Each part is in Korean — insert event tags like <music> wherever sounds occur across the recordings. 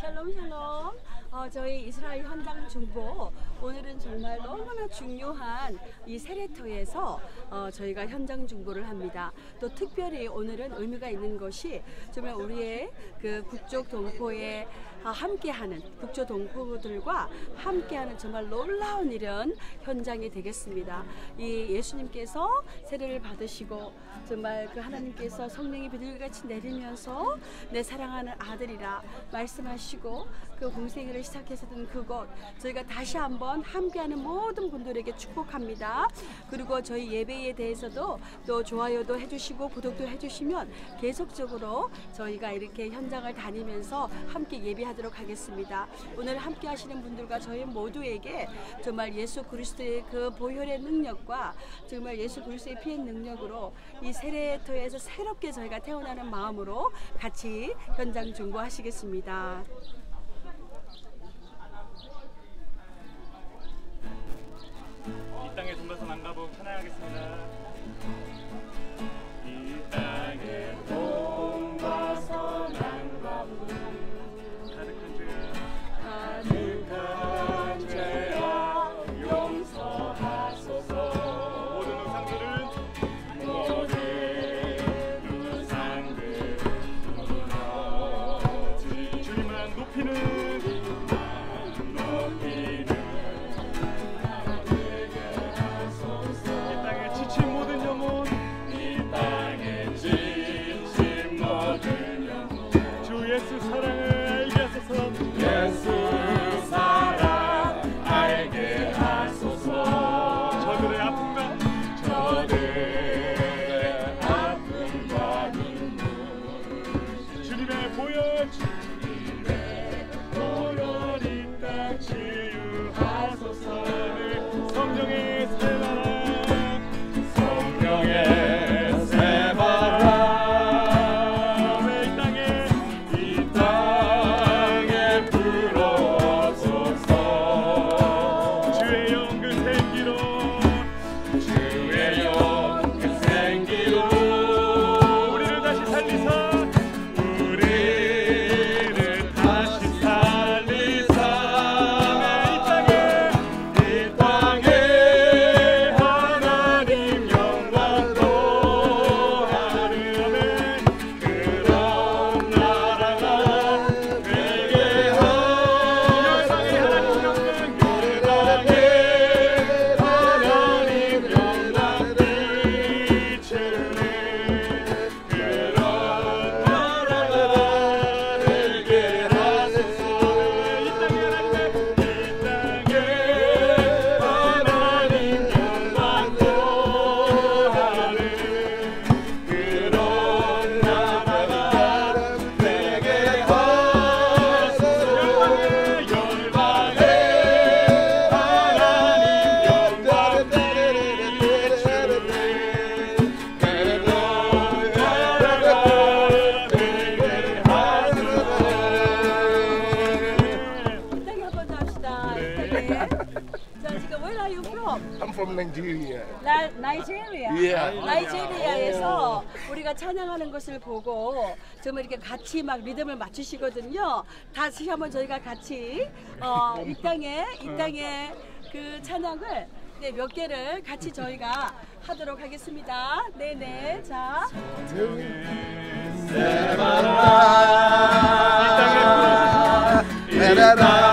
샬롬 샬롬. 어, 저희 이스라엘 현장 중보 오늘은 정말 너무나 중요한 이 세례터에서 어, 저희가 현장 중보를 합니다. 또 특별히 오늘은 의미가 있는 것이 정말 우리의 그 북쪽 동포에 아, 함께하는 북쪽 동포들과 함께하는 정말 놀라운 일은 현장이 되겠습니다. 이 예수님께서 세례를 받으시고 정말 그 하나님께서 성령이 비둘기같이 내리면서 내 사랑하는 아들이라 말씀하시고 그 공생애를 시작했었던 그곳 저희가 다시 한번 함께하는 모든 분들에게 축복합니다. 그리고 저희 예배에 대해서도 또 좋아요도 해주시고 구독도 해주시면 계속적으로 저희가 이렇게 현장을 다니면서 함께 예배 하도록 하겠습니다. 오늘 함께 하시는 분들과 저희 모두에게 정말 예수 그리스도의 그 보혈의 능력과 정말 예수 그리스도의 피의 능력으로 이 세례터에서 새롭게 저희가 태어나는 마음으로 같이 현장 중보하시겠습니다. 이 땅에 돈바서 만가복 찬양하겠습니다. 것을 보고 정말 이렇게 같이 막 리듬을 맞추시거든요. 다시 한번 저희가 같이 어, 이 땅에 이 땅에 그 찬양을 네, 몇 개를 같이 저희가 하도록 하겠습니다. 네네. 자. 나라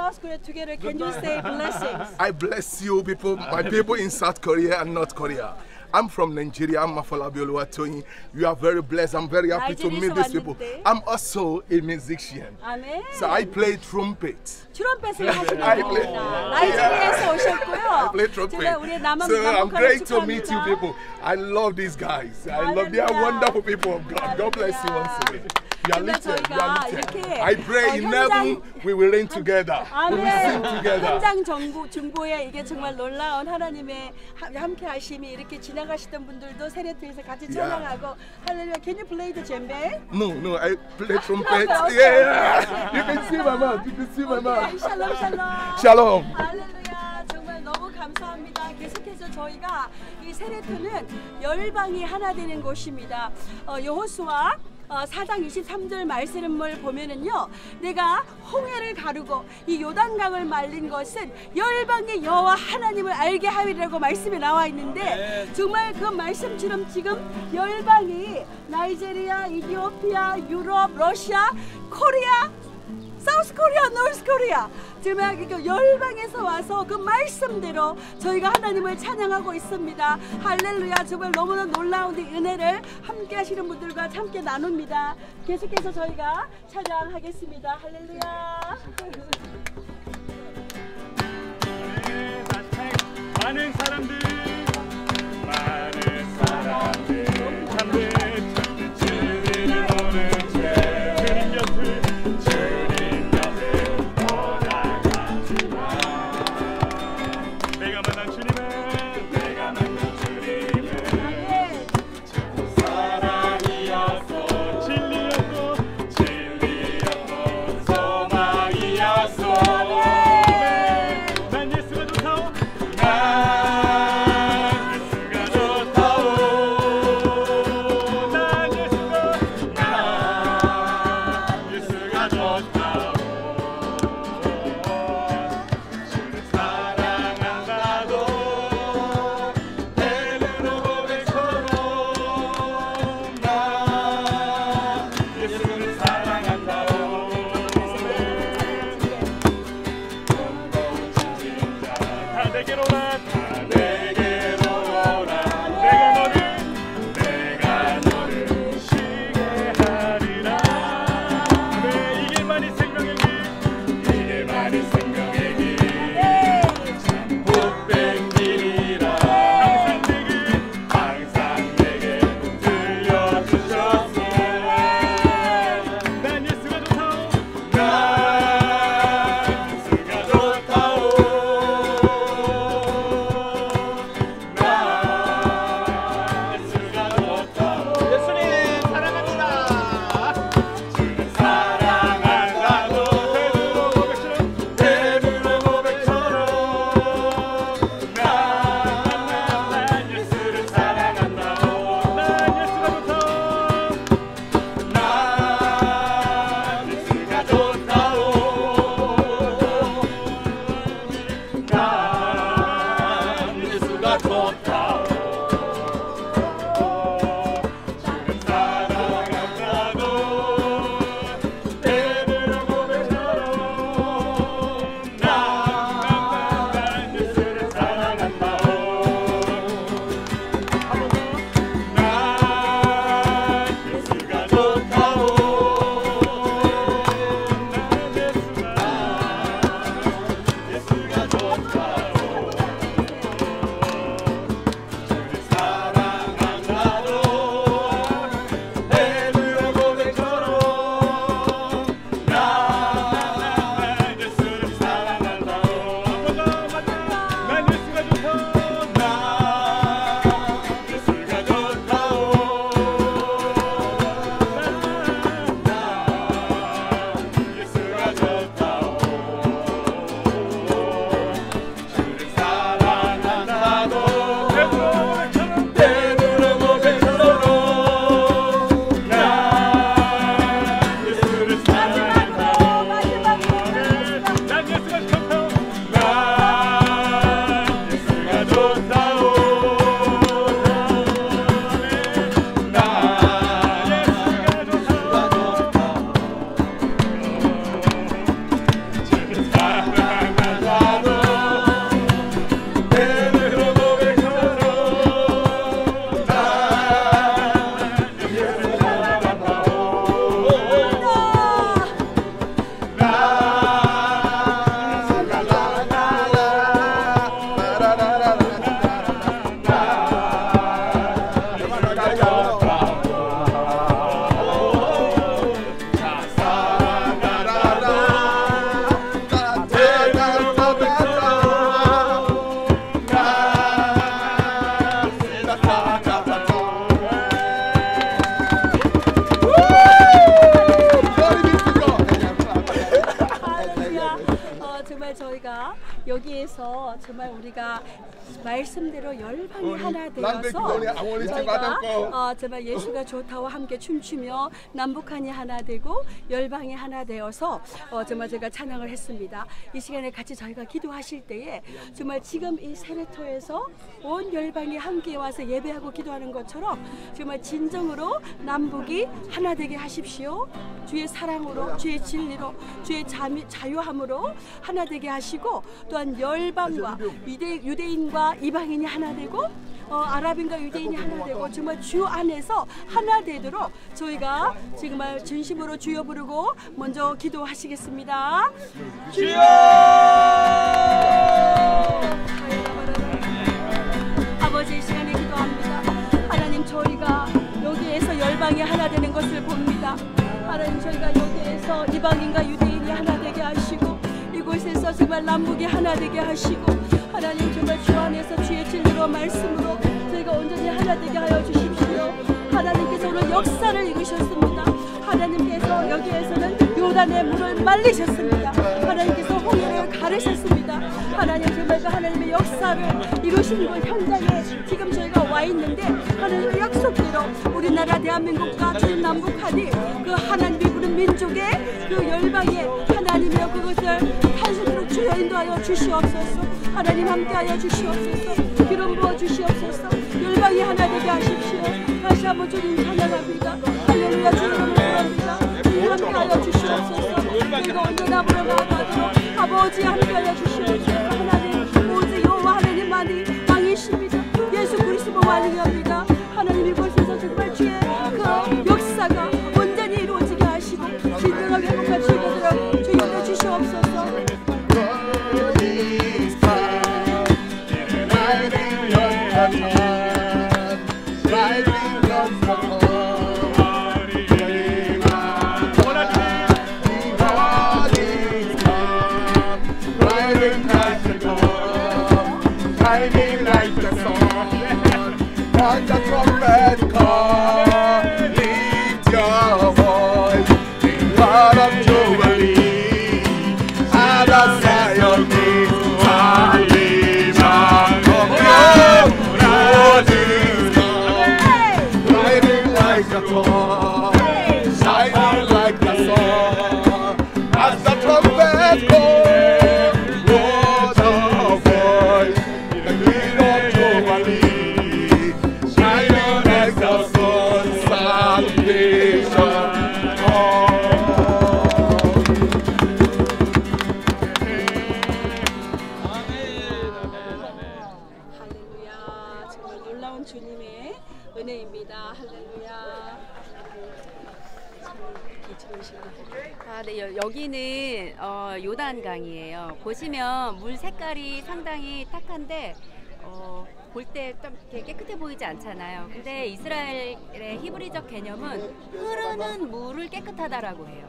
South Korea together. Can you say blessings? I bless you, people, my people in South Korea and North Korea. I'm from Nigeria. I'm Mafalabi Oluwatoyin. You are very blessed. I'm very happy to meet these people. 왔는데. I'm also a musician. 아멘. So I play trumpet. 트럼펫을 하시는 I play- 분입니다. 나이지리아에서 오셨고요. I play trumpet. 제가 우리 남한 So I'm 남북한을 great to meet you 축하합니다. people. I love these guys. I love they are Hallelujah. wonderful people of God. God bless you once again. 근데 저희가. 이렇게 I pray 어, in 현장- heaven we will reign together. We will sing 아멘. together. 현장 정부 중보에 이게 정말 놀라운 하나님의 하- 함께 하심이 이렇게 지나가시던 분들도 세례토에서 같이 Yeah. 찬양하고 할렐루야. Can you play the djembe? No, no, I play trumpet. Okay. Yeah, you can see my mouth. You can see my mouth. 샬롬 샬롬. Shalom. 할렐루야 정말 너무 감사합니다. 계속해서 저희가 이 세례토는 열방이 하나 되는 곳입니다. 어, 여호수아 어, 4장 23절 말씀을 보면은요, 내가 홍해를 가르고 이 요단강을 말린 것은 열방의 여호와 하나님을 알게 하리라고 말씀이 나와 있는데 정말 그 말씀처럼 지금 열방이 나이제리아, 이디오피아, 유럽, 러시아, Korea South Korea, North Korea 정말 그 열방에서 와서 그 말씀대로 저희가 하나님을 찬양하고 있습니다. 할렐루야 정말 너무나 놀라운 이 은혜를 함께 하시는 분들과 함께 나눕니다. 계속해서 저희가 찬양하겠습니다. 할렐루야. 네, 많은 사람들 정말 예수가 좋다와 함께 춤추며 남북한이 하나 되고 열방이 하나 되어서 어, 정말 제가 찬양을 했습니다. 이 시간에 같이 저희가 기도하실 때에 정말 지금 이 세례토에서 온 열방이 함께 와서 예배하고 기도하는 것처럼 정말 진정으로 남북이 하나 되게 하십시오. 주의 사랑으로, 주의 진리로, 주의 자미, 자유함으로 하나 되게 하시고 또한 열방과 유대, 유대인과 이방인이 하나 되고 어, 아랍인과 유대인이 하나 되고 정말 주 안에서 하나 되도록 저희가 정말 진심으로 주여 부르고 먼저 기도하시겠습니다. 아버지 이 시간에 기도합니다. 하나님 저희가 여기에서 열방이 하나 되는 것을 봅니다. 하나님 저희가 여기에서 이방인과 유대인이 하나 되게 하시고 이곳에서 정말 남북이 하나 되게 하시고 하나님 정말 주 안에서 주의 진리로 말씀으로 저희가 온전히 하나 되게 하여 주십시오. 하나님께서 오늘 역사를 이루셨습니다. 하나님께서 여기에서는 요단의 물을 말리셨습니다. 하나님께서 홍해를 가르셨습니다. 하나님 정말 그 하나님의 역사를 이루신 그 현장에 지금 저희가 와 있는데 하나님의 약속대로 우리나라 대한민국과 전 남북한이 그 하나님이 부른 민족의 그 열방의 하나님이여 그것을 탄식으로 주여 인도하여 주시옵소서. 하나님 함께하여 주시옵소서. 기름 부어 주시옵소서. 열방이 하나 되게 하십시오. 다시 한번 주님 찬양합니다. 할렐루야 주님을 부릅니다. 주님 함께하여 주시옵소서. 저희가 언제나 부르마가도록 아버지 함께하여 주시옵소서. 하나님 오직 여호와 하나님만이 왕이십니다. 예수 그리스도 왕이옵 night. I mean, like the song. and the trumpet call. 어, 요단강이에요. 보시면 물 색깔이 상당히 탁한데 어, 볼때좀 깨끗해 보이지 않잖아요. 근데 이스라엘의 히브리적 개념은 흐르는 물을 깨끗하다라고 해요.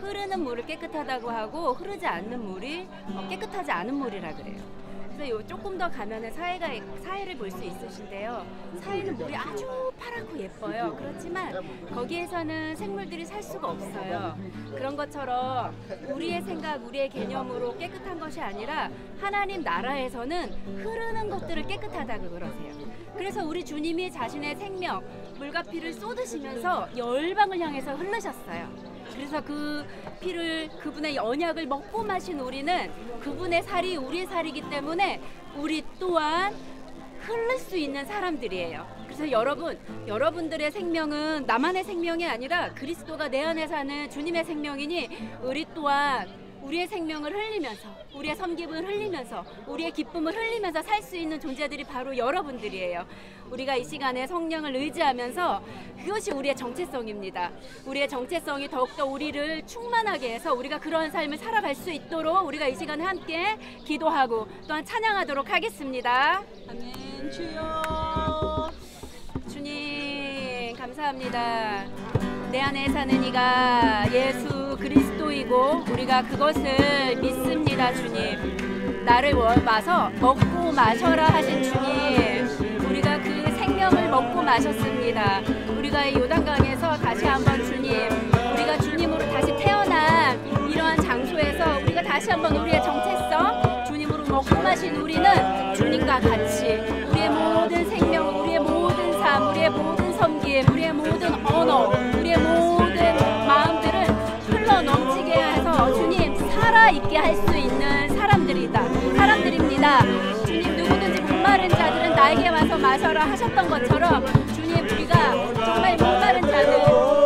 흐르는 물을 깨끗하다고 하고 흐르지 않는 물이 어, 깨끗하지 않은 물이라 그래요. 그래서 요 조금 더 가면은 사해가 사해를 볼 수 있으신데요. 사해는 물이 아주 파랗고 예뻐요. 그렇지만 거기에서는 생물들이 살 수가 없어요. 그런 것처럼 우리의 생각, 우리의 개념으로 깨끗한 것이 아니라 하나님 나라에서는 흐르는 것들을 깨끗하다고 그러세요. 그래서 우리 주님이 자신의 생명, 물과 피를 쏟으시면서 열방을 향해서 흘르셨어요. 그래서 그 피를 그분의 언약을 먹고 마신 우리는 그분의 살이 우리의 살이기 때문에 우리 또한 흘릴 수 있는 사람들이에요. 그래서 여러분, 여러분들의 생명은 나만의 생명이 아니라 그리스도가 내 안에 사는 주님의 생명이니 우리 또한 우리의 생명을 흘리면서 우리의 섬김을 흘리면서 우리의 기쁨을 흘리면서 살 수 있는 존재들이 바로 여러분들이에요. 우리가 이 시간에 성령을 의지하면서 그것이 우리의 정체성입니다. 우리의 정체성이 더욱더 우리를 충만하게 해서 우리가 그런 삶을 살아갈 수 있도록 우리가 이 시간에 함께 기도하고 또한 찬양하도록 하겠습니다. 아멘 주여 주님 감사합니다. 내 안에 사는 이가 예수 그리스도이고 우리가 그것을 믿습니다, 주님. 나를 와서 먹고 마셔라 하신 주님. 우리가 그 생명을 먹고 마셨습니다. 우리가 이 요단강에서 다시 한번 주님, 우리가 주님으로 다시 태어난 이러한 장소에서 우리가 다시 한번 우리의 정체성 주님으로 먹고 살아가신 우리는 주님과 같이 우리의 모든 생명, 우리의 모든 삶, 섬김, 우리의 모든 언어, 우리의 모든 마음들을 흘러 넘치게 해서 주님 살아있게 할 수 있는 사람들이다. 사람들입니다. 주님 누구든지 목마른 자들은 나에게 와서 마셔라 하셨던 것처럼 주님 우리가 정말 목마른 자들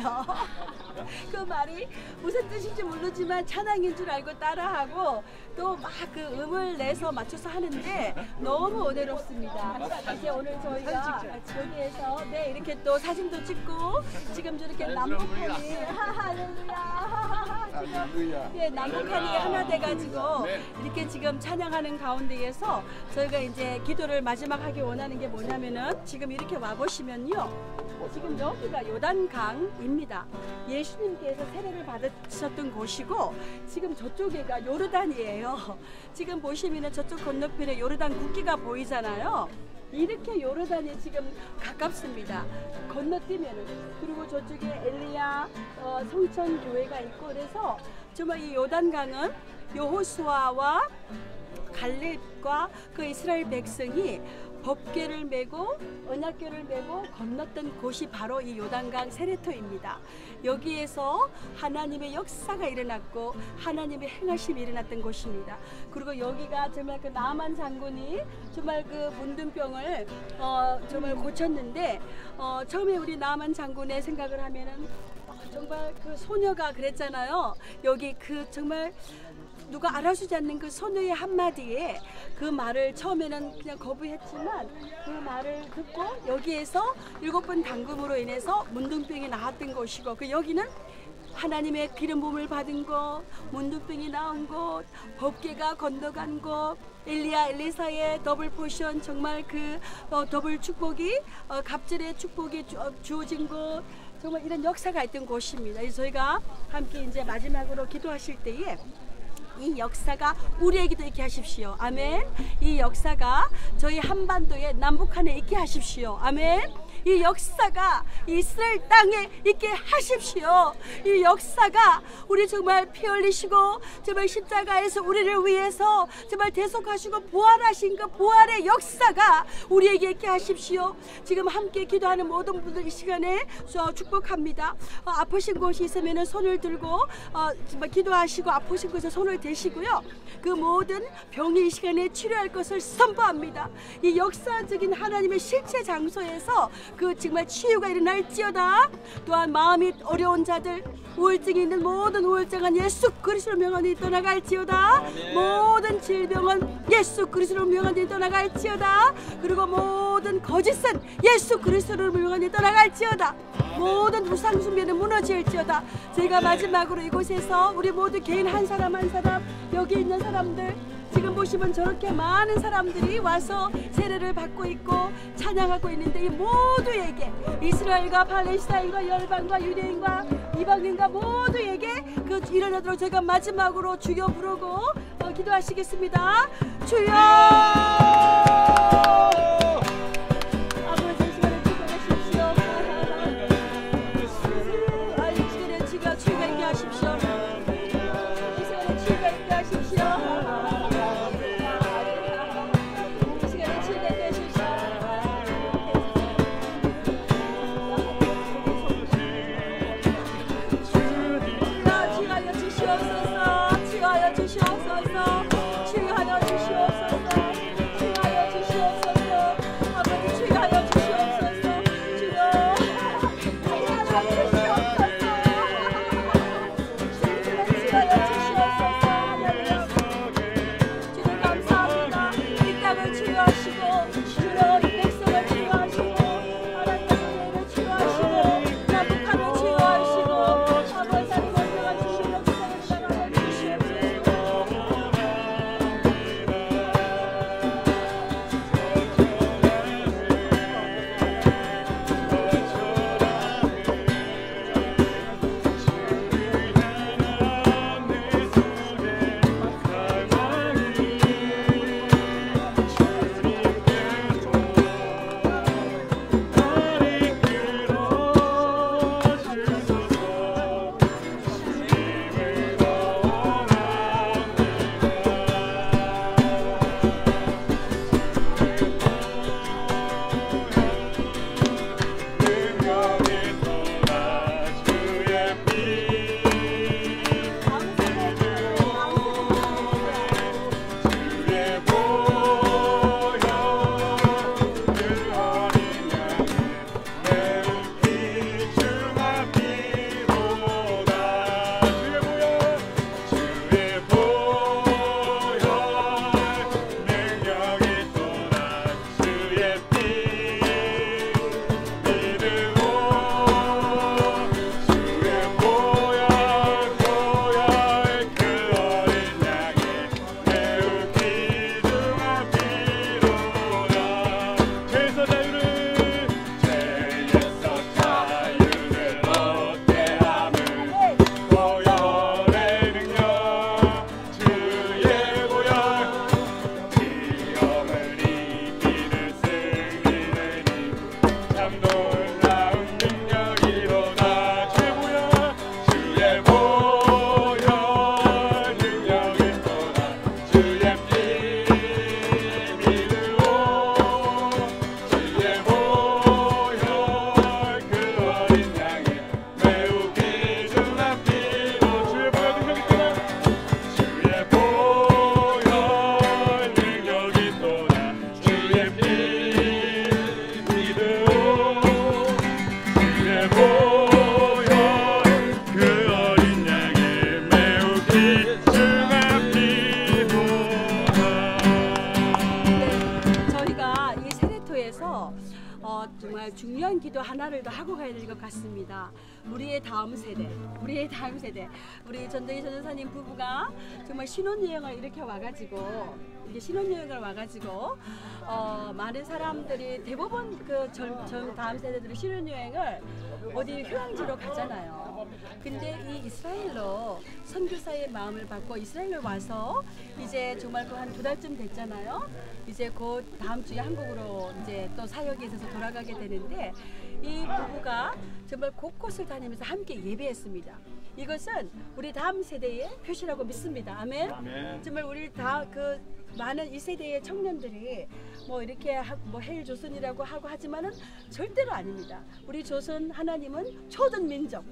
따라해요. <laughs> 그 말이 무슨 뜻인지 모르지만 찬양인 줄 알고 따라하고 또 막 그 음을 내서 맞춰서 하는데 너무 은혜롭습니다. 이제 오늘 저희가 여기에서 네 이렇게 또 사진도 찍고 지금 저렇게 남북한이 하할렐루야 <laughs> 지금 예, 남북한이 하나 돼가지고 이렇게 지금 찬양하는 가운데에서 저희가 이제 기도를 마지막 하기 원하는 게 뭐냐면은 지금 이렇게 와 보시면요. 지금 여기가 요단강입니다. 예수님께서 세례를 받으셨던 곳이고 지금 저쪽에가 요르단이에요. 지금 보시면은 저쪽 건너편에 요르단 국기가 보이잖아요. 이렇게 요르단이 지금 가깝습니다. 건너뛰면은 그리고 저쪽에 엘리야 어, 성천 교회가 있고 그래서 정말 이 요단강은 여호수아와 갈렙과 그 이스라엘 백성이 법궤를 메고 언약궤를 메고 건넜던 곳이 바로 이 요단강 세레토입니다. 여기에서 하나님의 역사가 일어났고 하나님의 행하심이 일어났던 곳입니다. 그리고 여기가 정말 그 나만 장군이 정말 그 문둥병을 어, 정말 고쳤는데 어, 처음에 우리 나만 장군의 생각을 하면은 어, 정말 그 소녀가 그랬잖아요. 여기 그 정말 누가 알아주지 않는 그 소녀의 한마디에 그 말을 처음에는 그냥 거부했지만 그 말을 듣고 여기에서 일곱 번 담금으로 인해서 문둥병이 나았던 곳이고 그 여기는 하나님의 기름 부음을 받은 곳, 문둥병이 나은 곳, 법궤가 건너간 곳, 엘리야 엘리사의 double portion 정말 그 어, 더블 축복이 어, 갑절의 축복이 주, 어, 주어진 곳 정말 이런 역사가 있던 곳입니다. 저희가 함께 이제 마지막으로 기도하실 때에 이 역사가 우리에게도 있게 하십시오. 아멘. 이 역사가 저희 한반도의 남북한에 있게 하십시오. 아멘. 이 역사가 이스라엘 땅에 있게 하십시오. 이 역사가 우리 정말 피 흘리시고 정말 십자가에서 우리를 위해서 정말 대속하시고 부활하신 그 부활의 역사가 우리에게 있게 하십시오. 지금 함께 기도하는 모든 분들 이 시간에 저 축복합니다. 어, 아프신 곳이 있으면 손을 들고 어, 정말 기도하시고 아프신 곳에 손을 대시고요. 그 모든 병이 이 시간에 치료할 것을 선포합니다. 이 역사적인 하나님의 실체 장소에서 그 정말 치유가 일어날지어다. 또한 마음이 어려운 자들, 우울증이 있는 모든 우울증은 예수 그리스도 명하니 떠나갈지어다. 모든 질병은 예수 그리스도 명하니 떠나갈지어다. 그리고 모든 거짓은 예수 그리스도 명하니 떠나갈지어다. 모든 우상 숭배는 무너질지어다. 제가 마지막으로 이곳에서 우리 모두 개인 한 사람 한 사람 여기 있는 사람들 지금 보시면 저렇게 많은 사람들이 와서 세례를 받고 있고 찬양하고 있는데 이 모두에게 이스라엘과 팔레스타인과 열방과 유대인과 이방인과 모두에게 그 일어나도록 제가 마지막으로 주여 부르고 어, 기도하시겠습니다. 주여! 치유하시 부부가 정말 신혼여행을 이렇게 와가지고 이게 신혼여행을 와가지고 어, 많은 사람들이 대부분 그전 전 다음 세대들이 신혼여행을 어디 휴양지로 가잖아요. 근데 이 이스라엘로 선교사의 마음을 받고 이스라엘로 와서 이제 정말 그 한 두 달쯤 됐잖아요. 이제 곧 다음 주에 한국으로 이제 또 사역에 있어서 돌아가게 되는데 이 부부가 정말 곳곳을 다니면서 함께 예배했습니다. 이것은 우리 다음 세대의 표시라고 믿습니다. 아멘. 아멘. 정말 우리 다 그 많은 이 세대의 청년들이 뭐 이렇게 하, 뭐 hell 조선이라고 하고 하지만은 절대로 아닙니다. 우리 조선 하나님은 초전 민족.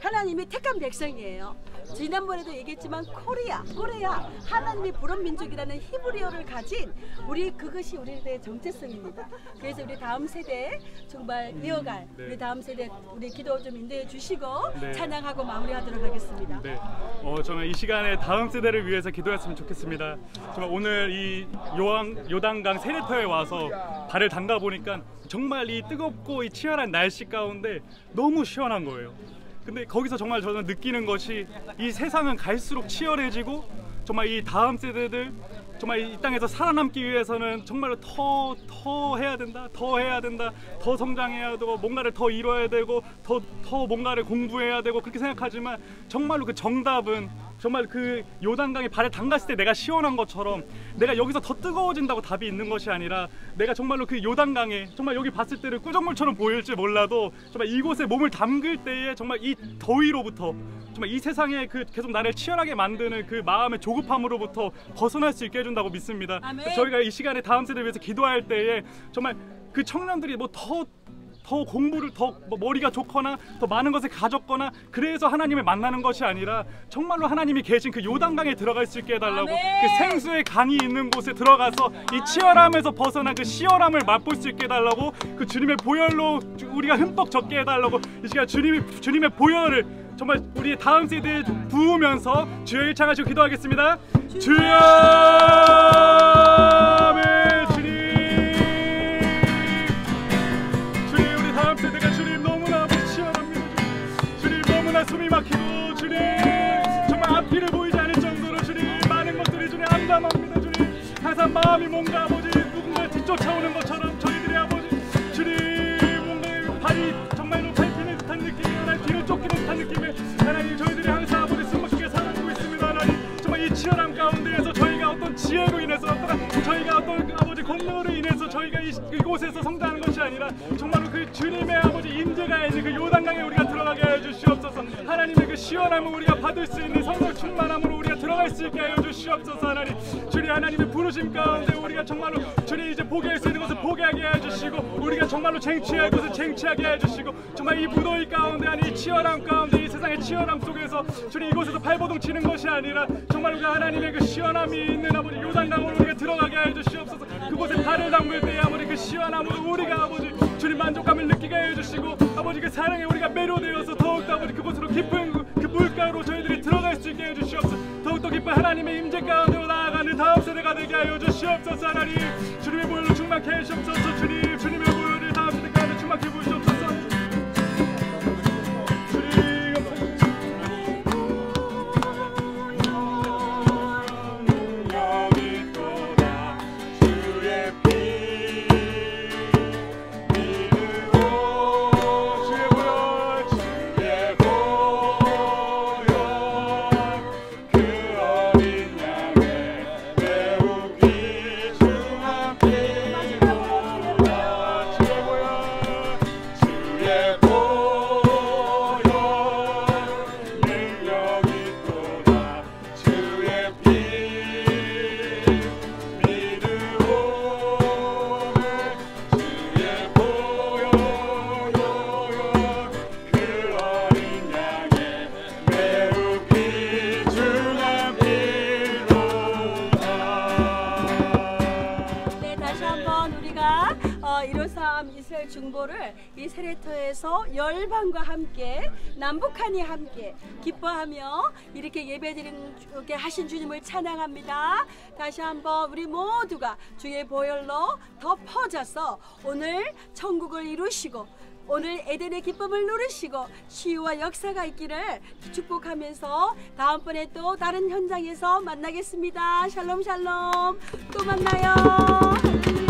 하나님이 택한 백성이에요. 지난번에도 얘기했지만 Korea, Korea, 하나님이 부른 민족이라는 히브리어를 가진 우리 그것이 우리의 정체성입니다. 그래서 우리 다음 세대 정말 이어갈 네. 우리 다음 세대 우리 기도 좀 인도해 주시고 네. 찬양하고 마무리하도록 하겠습니다. 네, 어, 정말 이 시간에 다음 세대를 위해서 기도했으면 좋겠습니다. 정말 오늘 이 요한 요단강 세례터에 와서 발을 담가 보니까 정말 이 뜨겁고 이 치열한 날씨 가운데 너무 시원한 거예요. 근데 거기서 정말 저는 느끼는 것이 이 세상은 갈수록 치열해지고 정말 이 다음 세대들 정말 이 땅에서 살아남기 위해서는 정말로 더, 더 해야 된다, 더 해야 된다, 더 성장해야 되고, 뭔가를 더 이뤄야 되고, 더, 더 뭔가를 공부해야 되고, 그렇게 생각하지만, 정말로 그 정답은 정말 그 요단강에 발을 담갔을 때 내가 시원한 것처럼 내가 여기서 더 뜨거워진다고 답이 있는 것이 아니라 내가 정말로 그 요단강에 정말 여기 봤을 때는 꾸정물처럼 보일지 몰라도 정말 이곳에 몸을 담글 때에 정말 이 더위로부터 정말 이 세상에 그 계속 나를 치열하게 만드는 그 마음의 조급함으로부터 벗어날 수 있게 해준다고 믿습니다. 아멘. 저희가 이 시간에 다음 세대를 위해서 기도할 때에 정말 그 청년들이 뭐더 더 공부를 더뭐 머리가 좋거나 더 많은 것을 가졌거나 그래서 하나님을 만나는 것이 아니라 정말로 하나님이 계신 그 요단강에 들어갈 수 있게 해달라고. 그 생수의 강이 있는 곳에 들어가서 이 치열함에서 벗어난 그 시열함을 맛볼 수 있게 해달라고 그 주님의 보혈로 주- 우리가 흠뻑 젖게 해달라고 이 시간 주님이 주님의 보혈을 정말 우리 다음 세대에 부으면서 주여 일창하시고 기도하겠습니다. 주여 항상 마음이 뭔가 아버지 누군가 뒤쫓아오는 것처럼 저희들의 아버지 주님 뭔가 발이 정말로 밟히는 듯한 느낌이 하나님 뒤를 쫓기는 듯한 느낌에 하나님 저희들이 항상 아버지 숨막히게 살아가고 있습니다. 하나님 정말 이 치열함 가운데에서 저희가 어떤 지혜로 인해서 어떤 저희가 어떤 그 권능으로 인해서 저희가 이, 이곳에서 성장하는 것이 아니라 정말로 그 주님의 아버지 인재가 있는 그 요단강에 우리가 들어가게 하여 주시옵소서. 하나님의 그 시원함을 우리가 받을 수 있는 성령 충만함으로 우리가 들어갈 수 있게 하여 주시옵소서 하나님. 주님 하나님의 부르심 가운데 우리가 정말로 주님 이제 포기할 수 있는 것을 포기하게 해 주시고 우리가 정말로 쟁취할 것을 쟁취하게 해 주시고 정말 이 무더위 가운데 아니 이 치열함 가운데 이 세상의 치열함 속에서 주님 이곳에서 발버둥 치는 것이 아니라 정말 우리가 하나님의 그 시원함이 있는 아버지 요단강으로 우리가 들어가게 해 주시옵소서 그곳에 발을 담글 때에 아버지 그 시원함으로 우리가 아버지 주님 만족감을 느끼게 해 주시고 아버지 그 사랑에 우리가 매료되어서 더욱더 아버지 그곳으로 깊은 그- 그 물가로 저희들이 들어갈 수 있게 해 주시옵소서. 더욱더 깊은 하나님의 임재 가운데로 나아가는 다음 세대가 되게 하여 주시옵소서 하나님. 주님의 보혈로 충만케 하시옵소서 주님. 주님의 보혈을 다음 세대 가운데 충만케 부으시옵소서 열방과 함께 남북한이 함께 기뻐하며 이렇게 예배드리게 하신 주님을 찬양합니다. 다시 한번 우리 모두가 주의 보혈로 더 퍼져서 오늘 천국을 이루시고 오늘 에덴의 기쁨을 누르시고 치유와 역사가 있기를 축복하면서 다음번에 또 다른 현장에서 만나겠습니다. 샬롬 샬롬 또 만나요.